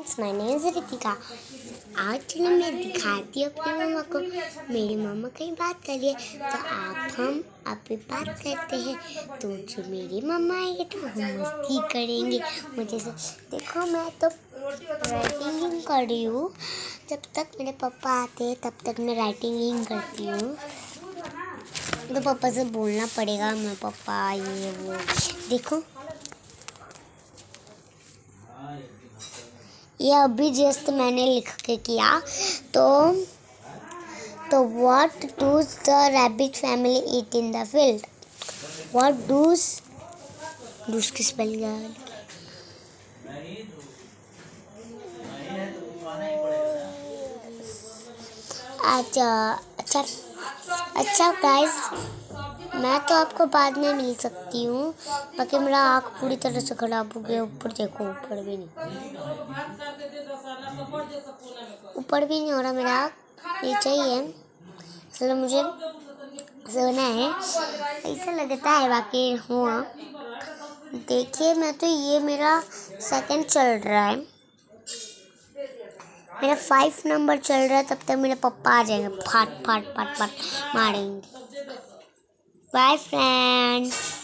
Friends my name is Ritika आज चलो मैं दिखाती हूँ अपनी मम्मा को। मेरी मम्मा कहीं बात कर रही है तो आप, हम, आप बात करते हैं। तो जो मेरी मम्मा आएगी तो हम मस्ती करेंगे। मुझे से, देखो मैं तो राइटिंग कर रही हूँ। जब तक मेरे पापा आते हैं, तब तक मैं राइटिंग ही करती हूँ। तो पापा से बोलना पड़ेगा मैं पापा, ये, वो। देखो। ये अभी जस्ट मैंने लिख के किया। तो तो what does the rabbit family eat in the field what does does की स्पेलिंग अच्छा अच्छा अच्छा गाइस मैं तो आपको बाद में मिल सकती हूँ, बाकी मेरा आँख पूरी तरह से खराब हो गया, ऊपर देखो, ऊपर भी नहीं। ऊपर भी नहीं हो रहा मेरा आँख नीचे ही है इसलिए मुझे सोना है, ऐसा लगता है बाकी हुआ। देखिए, मैं तो ये मेरा सेकंड चल रहा है। मेरा फाइव नंबर चल रहा है, तब तक मेरे पप्पा आ जाएँगे। फाट फाट फाट फाट, मारेंगे। Bye friends